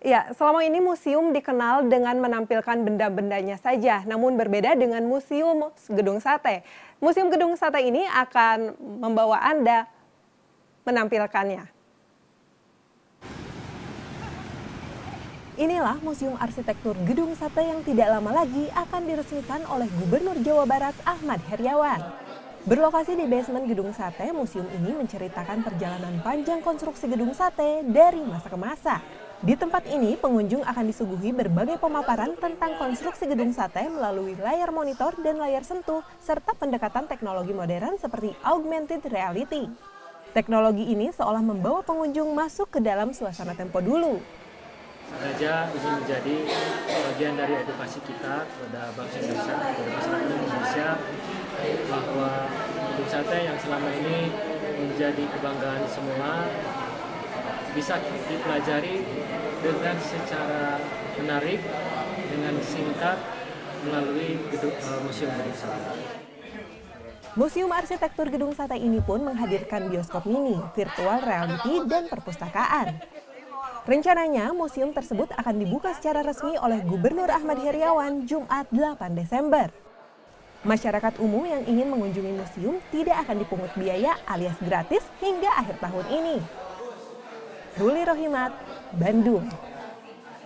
Ya, selama ini museum dikenal dengan menampilkan benda-bendanya saja, namun berbeda dengan Museum Gedung Sate. Museum Gedung Sate ini akan membawa Anda menampilkannya. Inilah Museum Arsitektur Gedung Sate yang tidak lama lagi akan diresmikan oleh Gubernur Jawa Barat Ahmad Heriawan. Berlokasi di basement Gedung Sate, museum ini menceritakan perjalanan panjang konstruksi Gedung Sate dari masa ke masa. Di tempat ini, pengunjung akan disuguhi berbagai pemaparan tentang konstruksi gedung sate melalui layar monitor dan layar sentuh, serta pendekatan teknologi modern seperti augmented reality. Teknologi ini seolah membawa pengunjung masuk ke dalam suasana tempo dulu. Sengaja ini menjadi bagian dari edukasi kita kepada bangsa Indonesia, kepada masyarakat Indonesia, bahwa gedung sate yang selama ini menjadi kebanggaan semua bisa dipelajari dengan secara menarik, dengan singkat melalui gedung, uh, Museum Gedung Sate. Museum Arsitektur Gedung Sate ini pun menghadirkan bioskop mini, virtual reality, dan perpustakaan. Rencananya, museum tersebut akan dibuka secara resmi oleh Gubernur Ahmad Heriawan Jumat 8 Desember. Masyarakat umum yang ingin mengunjungi museum tidak akan dipungut biaya alias gratis hingga akhir tahun ini. Ruli Rohimat, Bandung.